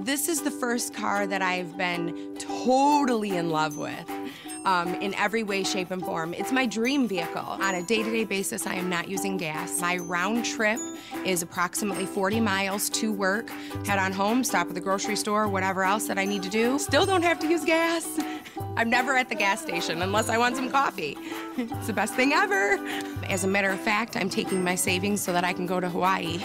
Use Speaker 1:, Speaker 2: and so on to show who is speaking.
Speaker 1: This is the first car that I've been totally in love with. Um, in every way, shape, and form. It's my dream vehicle. On a day to day basis, I am not using gas. My round trip is approximately 40 miles to work, head on home, stop at the grocery store, whatever else that I need to do. Still don't have to use gas. I'm never at the gas station unless I want some coffee. It's the best thing ever. As a matter of fact, I'm taking my savings so that I can go to Hawaii.